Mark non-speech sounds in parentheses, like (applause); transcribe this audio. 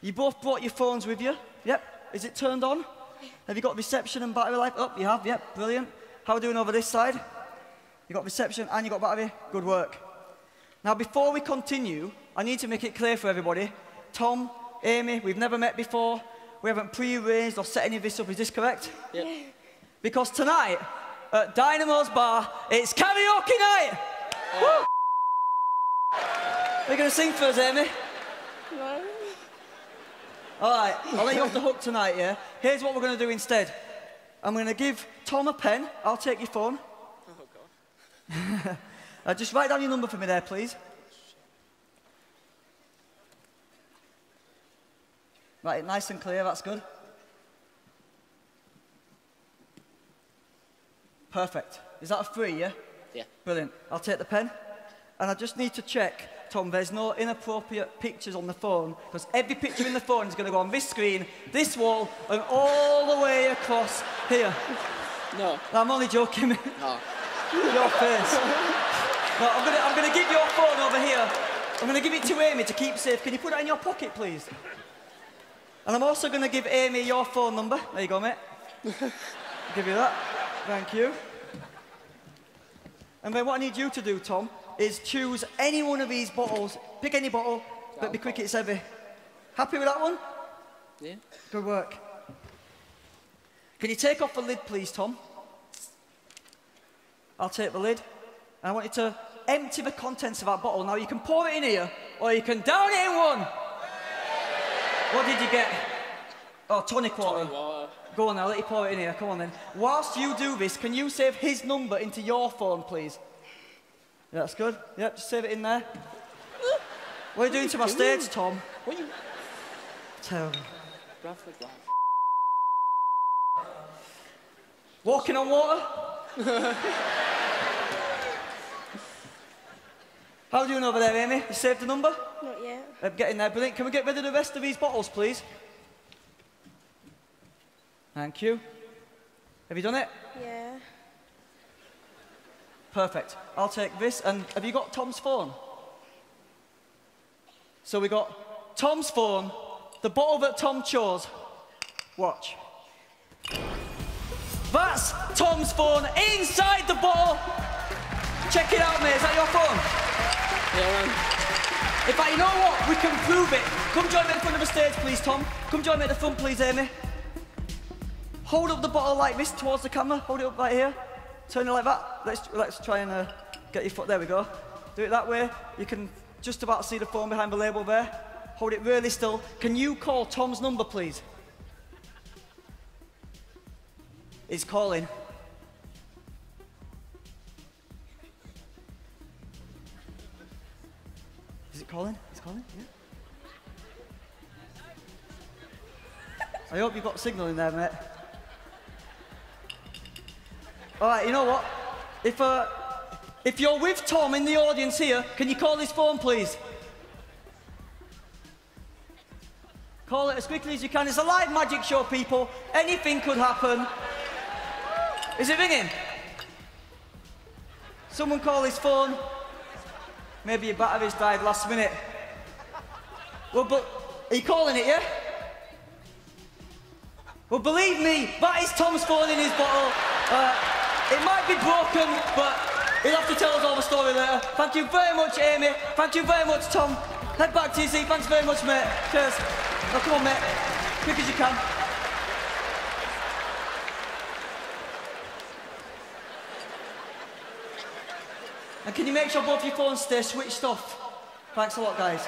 You both brought your phones with you? Yep. Is it turned on? Have you got reception and battery life up? You have? Yep. Brilliant. How are we doing over this side? You got reception and you got battery? Good work. Now, before we continue, I need to make it clear for everybody. Tom, Amy, we've never met before. We haven't pre-arranged or set any of this up. Is this correct? Yep. Because tonight, at Dynamo's Bar, it's karaoke night! Woo! Are you going to sing for us, Amy? All right, I'll let you off the hook tonight, yeah? Here's what we're going to do instead. I'm going to give Tom a pen. I'll take your phone. Oh, (laughs) God. Uh, just write down your number for me there, please. Right, nice and clear, that's good. Perfect. Is that a three, yeah? Yeah. Brilliant. I'll take the pen. And I just need to check, Tom, there's no inappropriate pictures on the phone, because every picture in the phone is going to go on this screen, this wall, and all the way across here. No. I'm only joking. No. your face. No, I'm gonna, I'm gonna give your phone over here. I'm gonna give it to Amy to keep safe. Can you put it in your pocket, please? And I'm also gonna give Amy your phone number. There you go, mate. give you that. Thank you. And then what I need you to do, Tom, is choose any one of these bottles. Pick any bottle, but be quick, it's heavy. Happy with that one? Yeah. Good work. Can you take off the lid, please, Tom? I'll take the lid. And I want you to empty the contents of that bottle. Now, you can pour it in here, or you can down it in one. What did you get? Oh, tonic water. Tonic water. Go on now, let you pour it in here. Come on then. Whilst you do this, can you save his number into your phone, please? Yeah, that's good. Yep, just save it in there. What are you doing to my stage, Tom? What you? Terrible. Grab. Walking on water? (laughs) How are you doing over there, Amy? You saved the number? Not yet. I'm getting there, brilliant. Can we get rid of the rest of these bottles, please? Thank you. Have you done it? Yeah. Perfect. I'll take this. And have you got Tom's phone? So we got Tom's phone, the bottle that Tom chose. Watch. That's Tom's phone inside the bottle. Check it out, mate. Is that your phone? Yeah, man. In fact, you know what? We can prove it. Come join me in front of the stage, please, Tom. Come join me at the front, please, Amy. Hold up the bottle like this towards the camera. Hold it up right here. Turn it like that. Let's, let's try and uh, get your foot. There we go. Do it that way. You can just about see the phone behind the label there. Hold it really still. Can you call Tom's number, please? He's calling. Is it calling? It's calling? Yeah. I hope you've got signal in there, mate. All right, you know what? If, uh, if you're with Tom in the audience here, can you call his phone, please? Call it as quickly as you can. It's a live magic show, people. Anything could happen. Is it ringing? Someone call his phone. Maybe your battery's died last minute. Well, but are you calling it, yeah? Well, believe me, that is Tom's phone in his bottle. Uh, it might be broken, but he'll have to tell us all the story later. Thank you very much, Amy. Thank you very much, Tom. Head back to your seat. Thanks very much, mate. Cheers. Now, come on, mate. Quick as you can. And can you make sure both your phones stay switched off? Thanks a lot, guys.